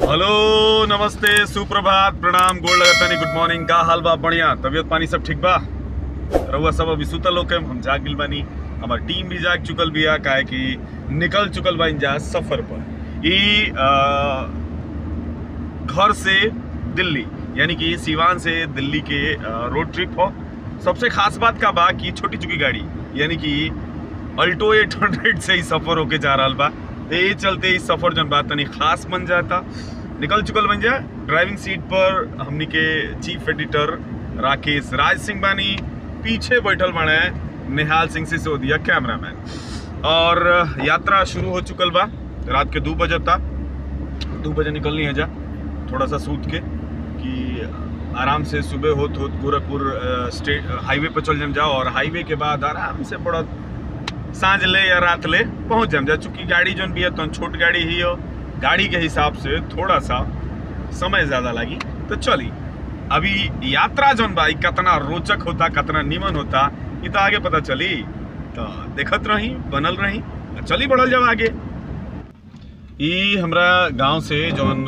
Hello, नमस्ते, सुप्रभात, प्रणाम गोड़ लगतानी गुड मॉर्निंग, का हाल बा, बढ़िया, तबियत पानी सब ठीक बा? रउआ सब अभी सुतल होके, हम जाग गिल बानी। हमार टीम भी जाग चुकल बिया, काहे कि निकल चुकल बा जा सफ़र पर। ई घर से दिल्ली, यानी कि सिवान से दिल्ली के रोड ट्रिप हो। सबसे खास बात का बा कि छोटी चुकी गाड़ी, यानी कि अल्टो 800 से ही सफ़र होके जा रहा बा। तो चलते ही सफ़र जन बात तनी खास बन जाता। निकल चुकल बन जा। ड्राइविंग सीट पर हमनी के चीफ एडिटर राकेश राज सिंह बानी, पीछे बैठल बने निहाल सिंह सिसोदिया कैमरामैन। और यात्रा शुरू हो चुकल बा, रात के दो बजे था दो बजे निकलनी है जा, थोड़ा सा सूत के, कि आराम से सुबह होत होत गोरखपुर स्टेट हाईवे पर चल जाम जाओ और हाईवे के बाद आराम से बड़ा साँझ ले या रात ले पहुँच जाम। जा चूँकि गाड़ी जोन भी है तो छोट गाड़ी ही हो। गाड़ी के हिसाब से थोड़ा सा समय ज़्यादा लगी। तो चली अभी यात्रा जोन बा कितना रोचक होता कितना नीमन होता ये तो आगे पता चली। तो देखत रही बनल रही चली बढ़ल जाओ आगे। ई हमरा गाँव से जौन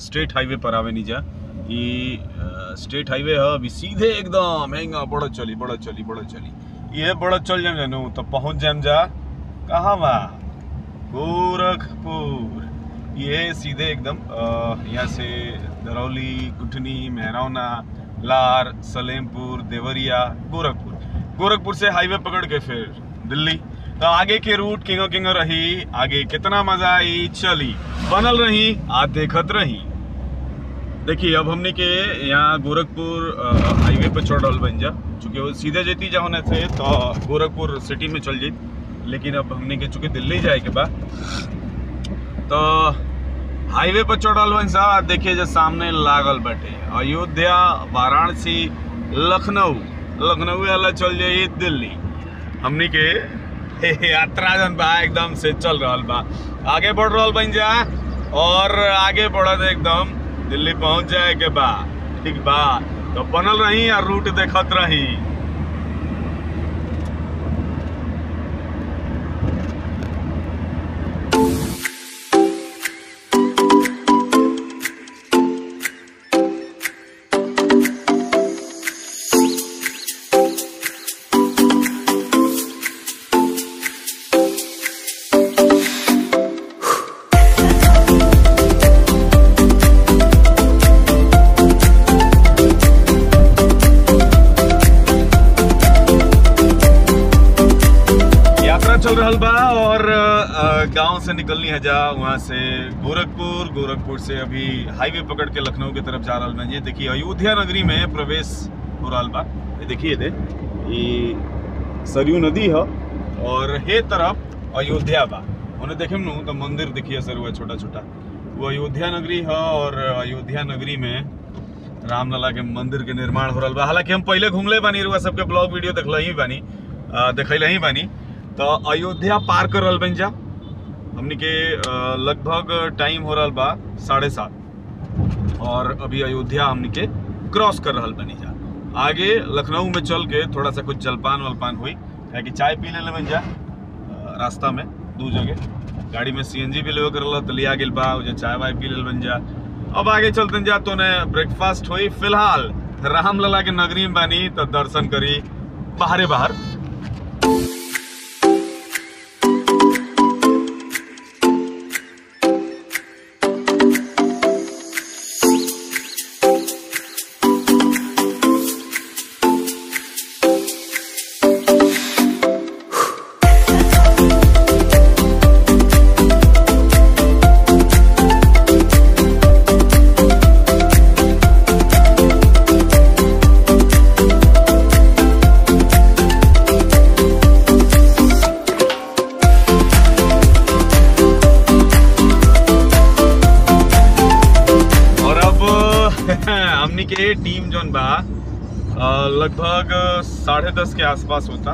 स्टेट हाईवे पर आवे ई अ, स्टेट हाईवे है अभी सीधे एकदम हेंगा बड़ा चली बड़ा चली बड़ा चली। ये बड़ा चल जाम जानू तो पहुँच जाम जा। कहाँ बा गोरखपुर। ये सीधे एकदम यहाँ से दरौली, गुठनी, मेहरौना, लार, सलेमपुर, देवरिया, गोरखपुर। गोरखपुर से हाईवे पकड़ के फिर दिल्ली। तो आगे के रूट किंगो किंगो रही, आगे कितना मज़ा आई, चली। बनल रही आ देखत रही। देखिए, अब हमने के यहाँ गोरखपुर हाईवे पे चढ़ बन जा। चूँकि वो सीधे जेती जा होने थे तो गोरखपुर सिटी में चल जाती। लेकिन अब हमने के चूँकि दिल्ली जाए के बाद। तो हाईवे पर चढ़ रहल बन देखिए जो सामने लागल बैठे। अयोध्या, वाराणसी, लखनऊ। लखनऊ वाला चल जाइए दिल्ली। हमनी के यात्रा जन बा, एकदम से चल रहा बा। आगे बढ़ रहा बन जा और आगे बढ़त एकदम दिल्ली पहुँच जाए के बा ठीक बा। तो बनल रही आ रूट देखत रही? चल रहल बा और गाँव से निकलनी है जा, वहाँ से गोरखपुर। गोरखपुर से अभी हाईवे पकड़ के लखनऊ की तरफ़ जा रहा बा। ये देखिए, अयोध्या नगरी में प्रवेश हो रहा बा। ये देखिए दे ये सरयू नदी है, और हे तरफ़ अयोध्या बा। उन्हें देखे नु तो मंदिर देखिए सर हुआ छोटा छोटा वो अयोध्या नगरी है और अयोध्या नगरी में रामलला के मंदिर के निर्माण हो रहा बा। हालाँकि हम पहले घूमले बानी, रुआ सबके ब्लॉग वीडियो देखल ही बानी देखैले ही बानी। तो अयोध्या पार कर रहल बन जा। हमनी के लगभग टाइम हो रहा बा साढ़े सात। और अभी अयोध्या हमनी के क्रॉस कर रहा बनी जा। आगे लखनऊ में चल के थोड़ा सा कुछ जलपान वलपान हुई। कि चाय पी ले बन जा रास्ता में, दू जगह। गाड़ी में सीएनजी भी लेवे करल तो लिया गेल बा चाय वाय पी ले बन जा। अब आगे चलते जा तो ने ब्रेकफास्ट हुई फ़िलहाल। रामलला के नगरी में बानी तो दर्शन करी, बाहरे बाहर। के टीम जोन बा लगभग साढ़े दस के आसपास होता।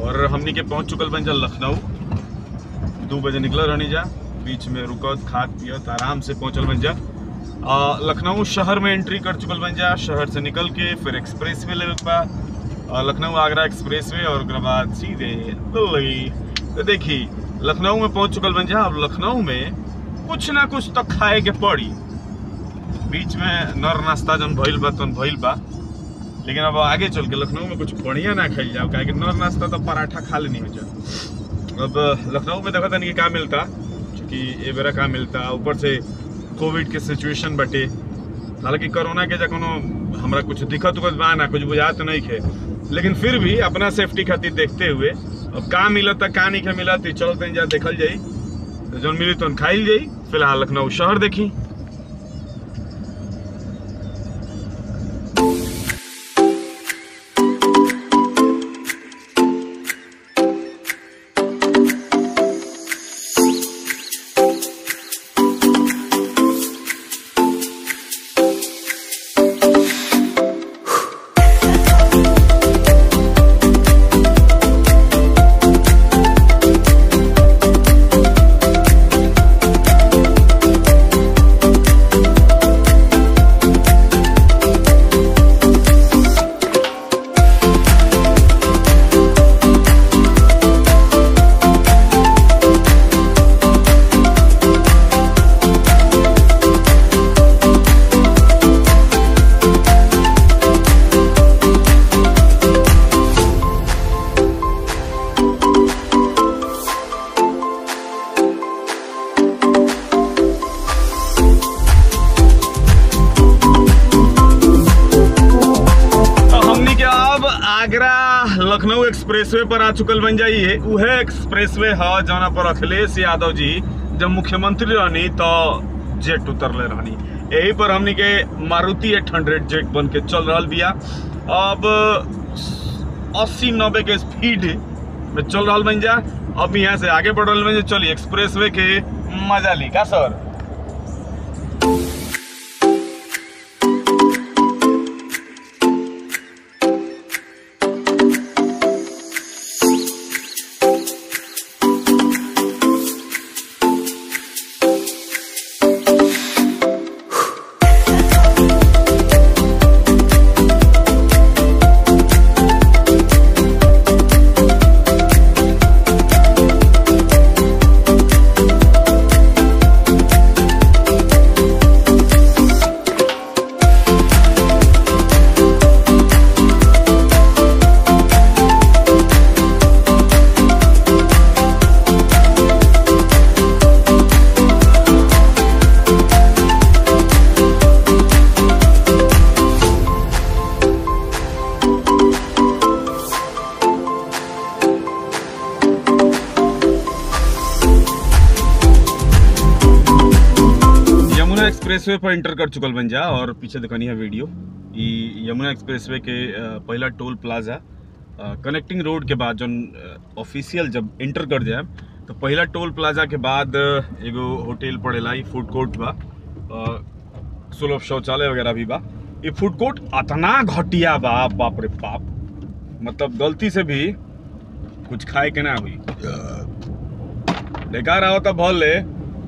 और हमनी के पहुँच चुकल बन जा लखनऊ। दो बजे निकल रहनी जा, बीच में रुकत, खात पियत, आराम से पहुंचल बन जा। लखनऊ शहर में एंट्री कर चुकल बन जा, शहर से निकल के फिर एक्सप्रेस वे के बा लखनऊ आगरा एक्सप्रेस वे और बाद सीधे दिल्ली। तो देखी, लखनऊ में पहुँच चुकल बन जा, अब लखनऊ में कुछ ना कुछ तो खाए के पड़ी। बीच में नर नाश्ता जन भइल बा, तन भइल बा। लेकिन अब आगे चल के लखनऊ में कुछ बढ़िया ना खाइल जाओ क्या नर नाश्ता तो पराठा खा लेनी हो जाए अब, लखनऊ में देखा कि का मिलता? क्योंकि ए बेरा का मिलता, ऊपर से कोविड के सिचुएशन बटे। हालाँकि कोरोना के जो हमरा कुछ दिक्कत उकत बा ना, कुछ बुझात नहीं खे। लेकिन फिर भी अपना सेफ्टी खातिर देखते हुए, अब का मिलता का नहीं के मिलत चलो तनी जा देखल जाई। जौन मिली तो खाइल जाई, फ़िलहाल लखनऊ शहर देखी। लखनऊ एक्सप्रेसवे पर आ चुकल बन जाइए उहे एक्सप्रेसवे, ह, जौना पर अखिलेश यादव जी। जब मुख्यमंत्री रहनी तो जेट उतरले रहनी। यही पर हमनी के मारुति 800 जेट बन के चल रहा बिया। अब 80 90 के स्पीड में चल रहा बन जा। अब यहाँ से आगे बढ़ रहल बन जा। चलिए, एक्सप्रेसवे के मज़ा ली का, सर? एक्सप्रेसवे पर इंटर कर चुकल बन जा और पीछे देखनी है वीडियो ई यमुना एक्सप्रेसवे के पहला टोल प्लाजा कनेक्टिंग रोड के बाद जौन ऑफिशियल जब इंटर कर जाए तो पहला टोल प्लाजा के बाद एगो होटल पड़ेला ई फ़ूड कोर्ट बा सुलभ शौचालय वगैरह भी बा। ये फ़ूड कोर्ट इतना घटिया बा बाप रे बाप। मतलब गलती से भी कुछ खाए के ना हुई। बेकार आओ तो भर ले।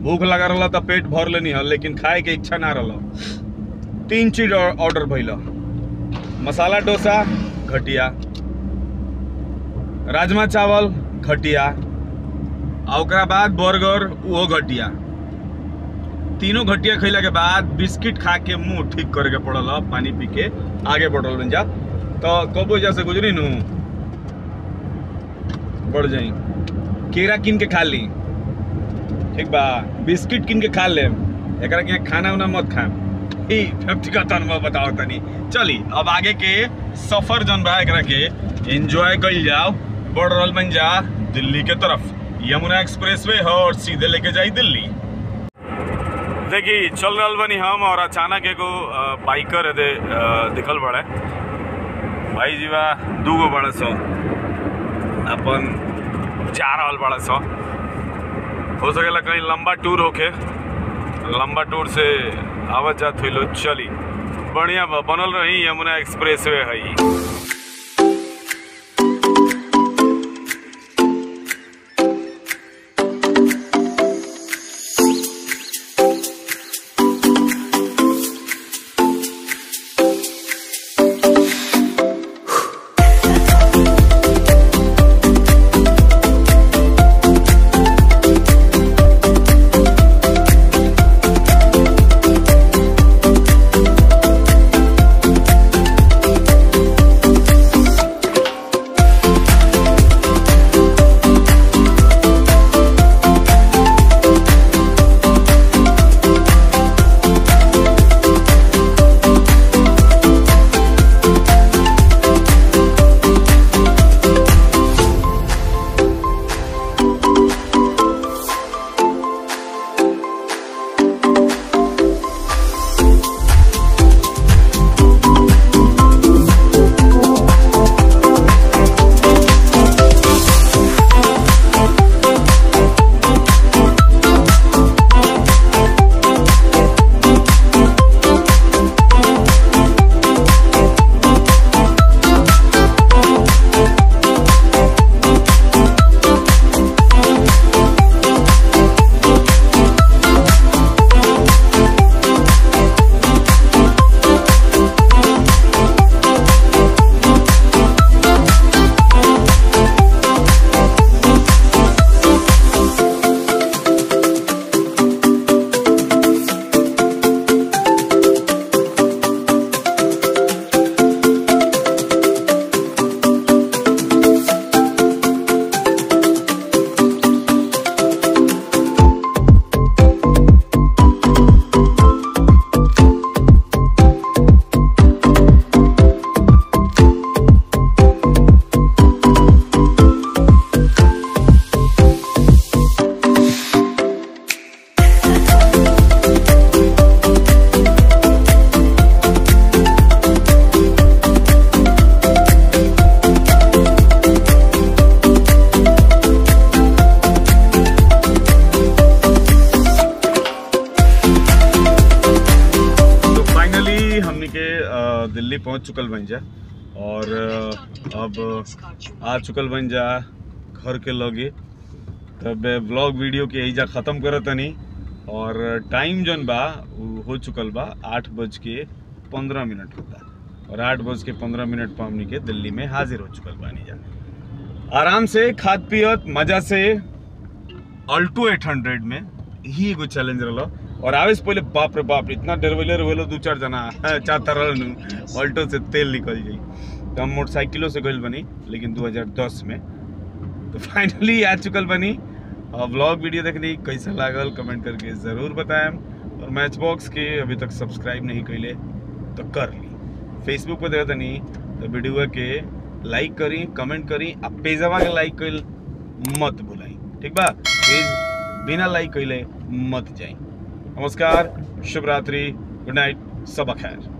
भूख लगा रहा तो पेट भर लेनी है, लेकिन खाए के इच्छा ना रहा तीन चीज़ ऑर्डर भइल। मसाला, डोसा, घटिया। राजमा चावल, घटिया। ओकरा बाद बर्गर, उहो घटिया। तीनों घटिया खैला के बाद बिस्किट खा के मुँह ठीक करे के पड़ल पानी पी के आगे बढ़ल जा। तो कबो जैसे गुजरी नु बढ़ जाई। केरा किन के खा ली ठीक बा, बिस्किट किन के खा ले एकरा के खाना उना मत खाम। ई व्यक्तिगत अनुभव बताओ तनी। चली, अब आगे के सफ़र जन बा के एंजॉय कइल जाओ। रहल बन जा दिल्ली के तरफ़। यमुना एक्सप्रेसवे है और सीधे लेके जाई दिल्ली। देखी, चल रहल बनी हम और अचानक एगो बाइकर दे दिखल बड़े। भाई जी बा, दूगो बड़ा सो। अपन जा रहल बड़ा सो। हो सकेला कहीं लंबा टूर होके। लंबा टूर से आवत जात हुई चली। बढ़िया बा, बनल रही यमुना एक्सप्रेस वे है पहुँच चुकल बन जा। और अब आ चुकल बन जा घर के लगे। तब व्लॉग वीडियो के एजा ख़त्म करत तनी और टाइम जौन बा हो चुकल बा आठ बज के पंद्रह मिनट होता। और आठ बज के पंद्रह मिनट पर हमनी के दिल्ली में हाजिर हो चुकल बानी जा आराम से खाद पियत मज़ा से। अल्टो 800 में ही एगो चैलेंज रहा और आवे से पहले बाप रे बाप इतना डरवेले रहे दू चार जना हाँ, चाहता रहल अल्टो से तेल निकल जाई। तो हम मोटरसाइकिलों से गइल बनी लेकिन 2010 में। तो फाइनली आ चुकल बनी और व्लॉग वीडियो देखनी कैसा लागल कमेंट करके ज़रूर बताएँ। और मैच बॉक्स के अभी तक सब्सक्राइब नहीं कैले तो कर ली। फेसबुक पर देखा तनी तो वीडियो के लाइक करी कमेंट करी आ पेजवा के लाइक कइल मत भुलाई। ठीक बा? पेज बिना लाइक कैले मत जाई। नमस्कार शुभ रात्रि गुड नाइट सबक खैर